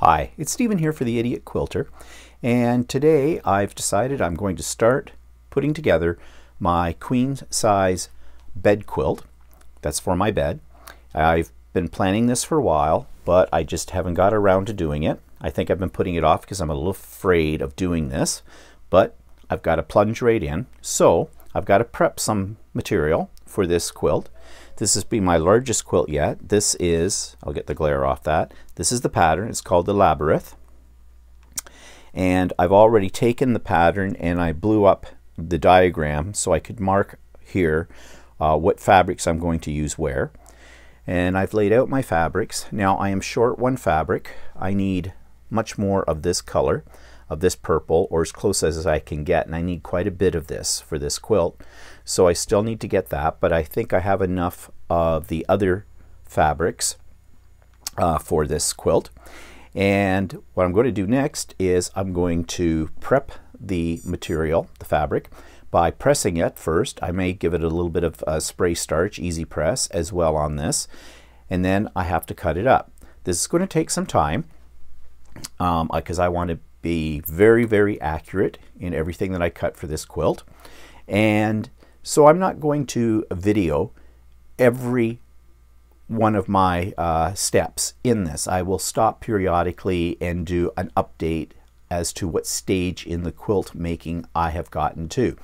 Hi, it's Steven here for the Idiot Quilter, and today I've decided I'm going to start putting together my queen size bed quilt. That's for my bed. I've been planning this for a while, but I just haven't got around to doing it. I think I've been putting it off because I'm a little afraid of doing this, but I've got to plunge right in. So I've got to prep some material for this quilt. This has been my largest quilt yet. This is, I'll get the glare off that. This is the pattern. It's called the Labyrinth. And I've already taken the pattern and I blew up the diagram so I could mark here uh, what fabrics I'm going to use where. And I've laid out my fabrics. Now I am short one fabric. I need much more of this color, of this purple, or as close as I can get. And I need quite a bit of this for this quilt. So I still need to get that, but I think I have enough of the other fabrics uh, for this quilt. And what I'm going to do next is I'm going to prep the material, the fabric, by pressing it first. I may give it a little bit of uh, spray starch, easy press, as well on this. And then I have to cut it up. This is going to take some time because um, I want to be very, very accurate in everything that I cut for this quilt. And so I'm not going to video every one of my uh, steps in this. I will stop periodically and do an update as to what stage in the quilt making I have gotten to.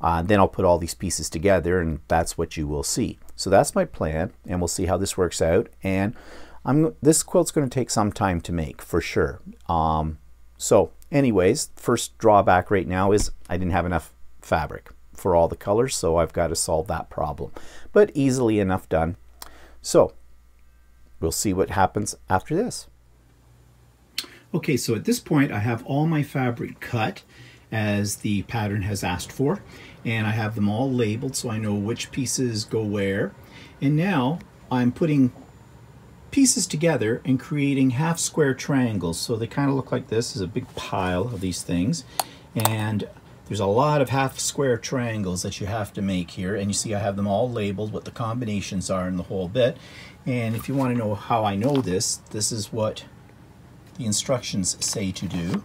Uh, then I'll put all these pieces together and that's what you will see. So that's my plan and we'll see how this works out. And I'm, this quilt's going to take some time to make for sure. Um, so anyways, first drawback right now is I didn't have enough fabric for all the colors, so I've got to solve that problem. But easily enough done. So we'll see what happens after this. Okay, so at this point I have all my fabric cut as the pattern has asked for and I have them all labeled so I know which pieces go where and now I'm putting pieces together and creating half square triangles so they kind of look like this is a big pile of these things and there's a lot of half square triangles that you have to make here and you see I have them all labeled what the combinations are in the whole bit and if you want to know how I know this this is what the instructions say to do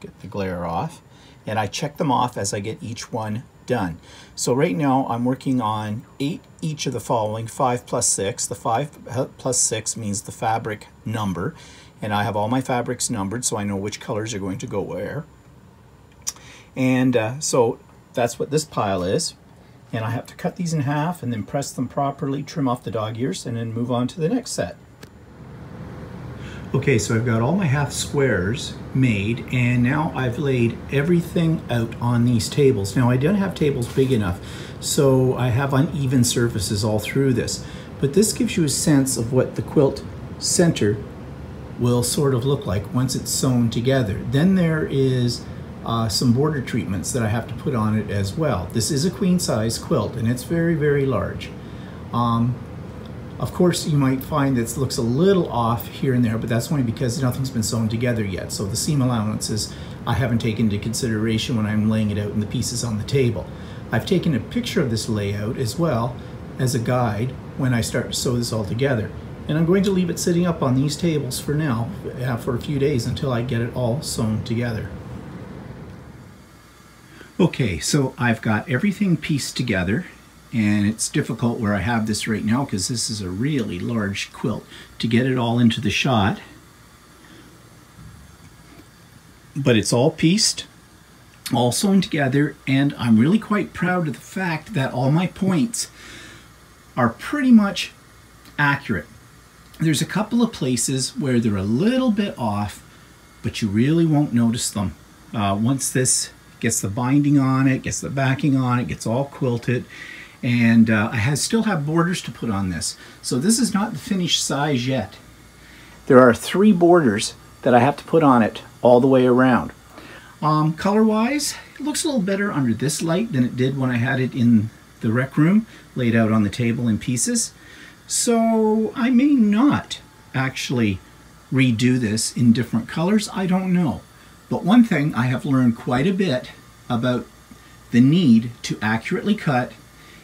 get the glare off and I check them off as I get each one done. So right now I'm working on eight each of the following, five plus six. The five plus six means the fabric number and I have all my fabrics numbered so I know which colors are going to go where. And uh, so that's what this pile is. And I have to cut these in half and then press them properly, trim off the dog ears, and then move on to the next set. Okay, so I've got all my half squares made, and now I've laid everything out on these tables. Now I don't have tables big enough, so I have uneven surfaces all through this. But this gives you a sense of what the quilt center will sort of look like once it's sewn together. Then there is uh, some border treatments that I have to put on it as well. This is a queen size quilt and it's very, very large. Um, of course, you might find that looks a little off here and there, but that's only because nothing's been sewn together yet. So the seam allowances I haven't taken into consideration when I'm laying it out in the pieces on the table. I've taken a picture of this layout as well as a guide when I start to sew this all together. And I'm going to leave it sitting up on these tables for now, uh, for a few days until I get it all sewn together. Okay, so I've got everything pieced together and it's difficult where I have this right now because this is a really large quilt to get it all into the shot. But it's all pieced, all sewn together, and I'm really quite proud of the fact that all my points are pretty much accurate. There's a couple of places where they're a little bit off, but you really won't notice them. Uh, once this gets the binding on it, gets the backing on it, gets all quilted. And uh, I has, still have borders to put on this. So this is not the finished size yet. There are three borders that I have to put on it all the way around. Um, Color-wise, it looks a little better under this light than it did when I had it in the rec room, laid out on the table in pieces. So I may not actually redo this in different colors. I don't know. But one thing I have learned quite a bit about the need to accurately cut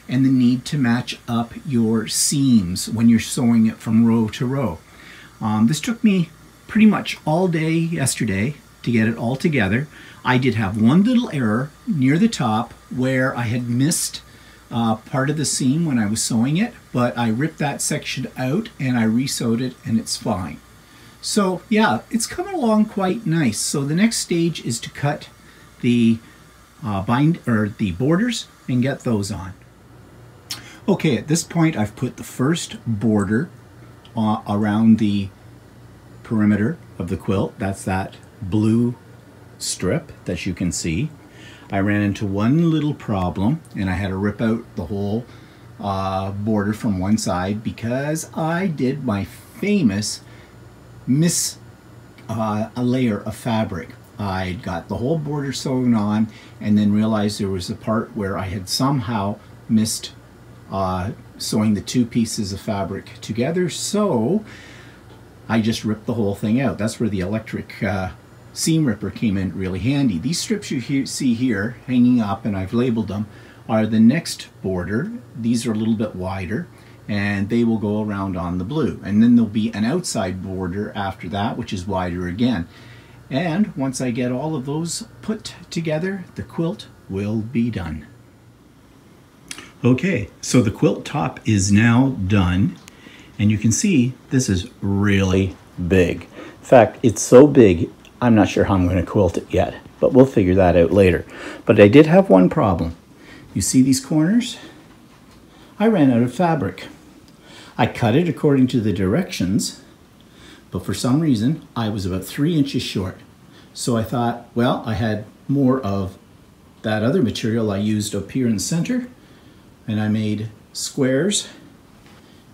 and the need to match up your seams when you're sewing it from row to row. Um, this took me pretty much all day yesterday to get it all together. I did have one little error near the top where I had missed uh, part of the seam when I was sewing it, but I ripped that section out and I resewed it and it's fine. So yeah, it's coming along quite nice. So the next stage is to cut the uh, bind or the borders and get those on. Okay, at this point I've put the first border uh, around the perimeter of the quilt. That's that blue strip that you can see. I ran into one little problem and I had to rip out the whole uh, border from one side because I did my famous miss uh, a layer of fabric. I got the whole border sewn on and then realized there was a part where I had somehow missed uh, sewing the two pieces of fabric together. So I just ripped the whole thing out. That's where the electric uh, seam ripper came in really handy. These strips you he see here hanging up and I've labeled them are the next border. These are a little bit wider and they will go around on the blue. And then there'll be an outside border after that, which is wider again. And once I get all of those put together, the quilt will be done. Okay, so the quilt top is now done. And you can see this is really big. In fact, it's so big, I'm not sure how I'm going to quilt it yet, but we'll figure that out later. But I did have one problem. You see these corners? I ran out of fabric. I cut it according to the directions, but for some reason I was about three inches short. So I thought, well, I had more of that other material I used up here in the center, and I made squares,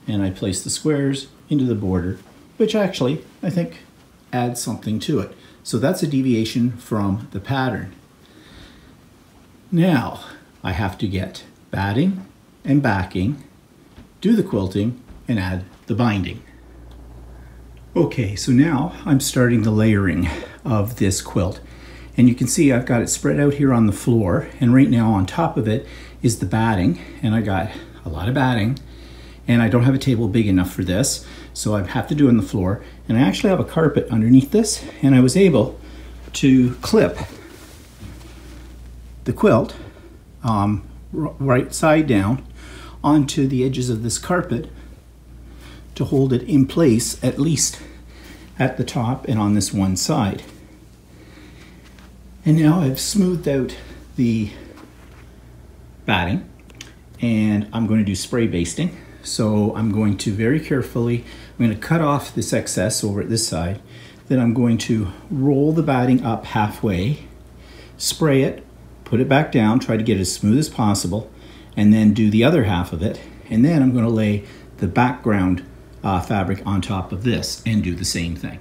and I placed the squares into the border, which actually I think adds something to it. So that's a deviation from the pattern. Now I have to get batting and backing, do the quilting, and add the binding. Okay, so now I'm starting the layering of this quilt. And you can see I've got it spread out here on the floor. And right now on top of it is the batting. And I got a lot of batting. And I don't have a table big enough for this. So I have to do it on the floor. And I actually have a carpet underneath this. And I was able to clip the quilt um, right side down onto the edges of this carpet to hold it in place at least at the top and on this one side. And now I've smoothed out the batting and I'm going to do spray basting. So I'm going to very carefully, I'm going to cut off this excess over at this side. Then I'm going to roll the batting up halfway, spray it, put it back down, try to get it as smooth as possible, and then do the other half of it. And then I'm going to lay the background uh, fabric on top of this and do the same thing.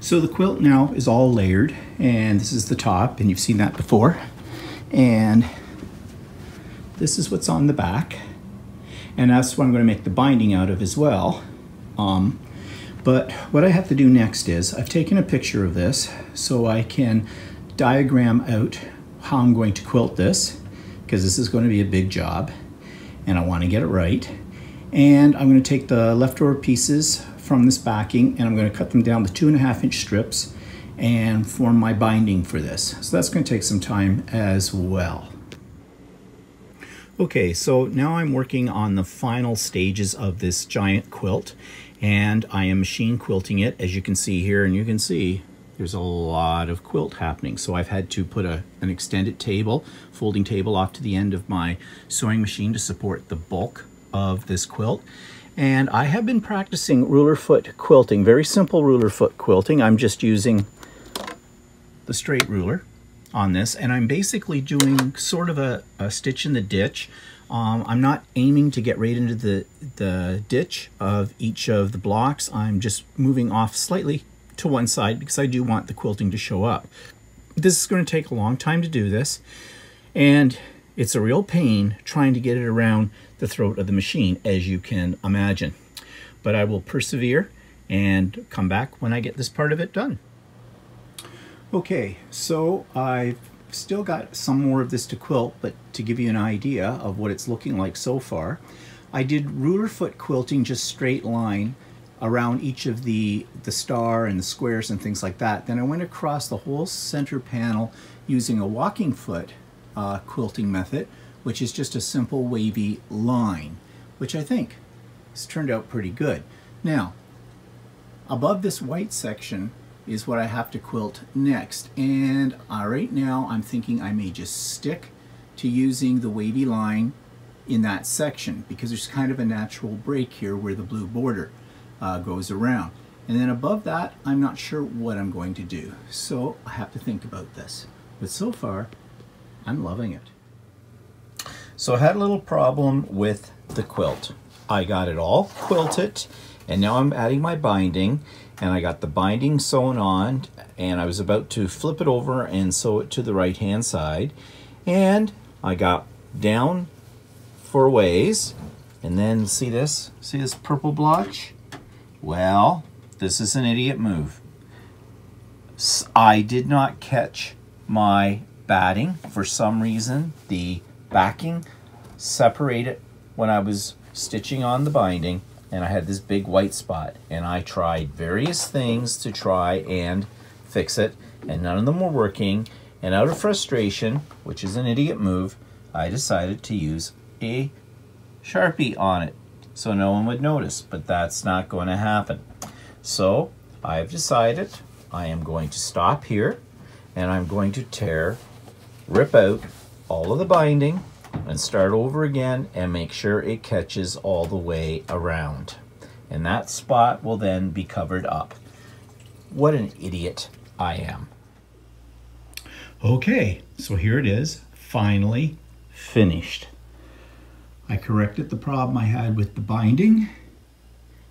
So the quilt now is all layered and this is the top and you've seen that before. And this is what's on the back. And that's what I'm gonna make the binding out of as well. Um, but what I have to do next is I've taken a picture of this so I can diagram out how I'm going to quilt this because this is going to be a big job and I want to get it right. And I'm going to take the leftover pieces from this backing and I'm going to cut them down to two and a half inch strips and form my binding for this. So that's going to take some time as well. Okay, so now I'm working on the final stages of this giant quilt and I am machine quilting it as you can see here and you can see there's a lot of quilt happening. So I've had to put a, an extended table, folding table off to the end of my sewing machine to support the bulk of this quilt. And I have been practicing ruler foot quilting, very simple ruler foot quilting. I'm just using the straight ruler on this and I'm basically doing sort of a, a stitch in the ditch. Um, I'm not aiming to get right into the, the ditch of each of the blocks. I'm just moving off slightly to one side because I do want the quilting to show up. This is going to take a long time to do this and it's a real pain trying to get it around the throat of the machine, as you can imagine. But I will persevere and come back when I get this part of it done. Okay, so I've still got some more of this to quilt, but to give you an idea of what it's looking like so far, I did ruler foot quilting just straight line around each of the, the star and the squares and things like that. Then I went across the whole center panel using a walking foot uh, quilting method, which is just a simple wavy line, which I think has turned out pretty good. Now, above this white section is what I have to quilt next. And uh, right now I'm thinking I may just stick to using the wavy line in that section because there's kind of a natural break here where the blue border uh, goes around. And then above that, I'm not sure what I'm going to do. So I have to think about this. But so far, I'm loving it. So I had a little problem with the quilt. I got it all quilted and now I'm adding my binding and I got the binding sewn on and I was about to flip it over and sew it to the right hand side and I got down for ways and then see this see this purple blotch well this is an idiot move I did not catch my batting. For some reason the backing separated when I was stitching on the binding and I had this big white spot. And I tried various things to try and fix it and none of them were working. And out of frustration which is an idiot move I decided to use a sharpie on it so no one would notice. But that's not going to happen. So I've decided I am going to stop here and I'm going to tear rip out all of the binding and start over again and make sure it catches all the way around. And that spot will then be covered up. What an idiot I am. Okay, so here it is, finally finished. I corrected the problem I had with the binding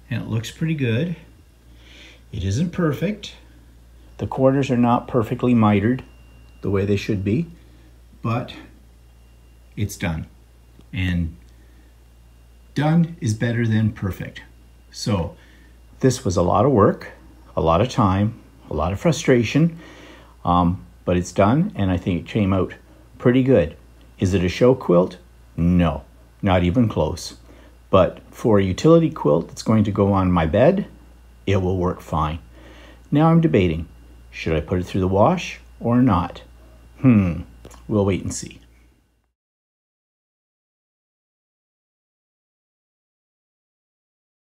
and it looks pretty good. It isn't perfect. The corners are not perfectly mitered the way they should be, but it's done. And done is better than perfect. So this was a lot of work, a lot of time, a lot of frustration, um, but it's done and I think it came out pretty good. Is it a show quilt? No, not even close. But for a utility quilt that's going to go on my bed, it will work fine. Now I'm debating, should I put it through the wash or not? Hmm, we'll wait and see.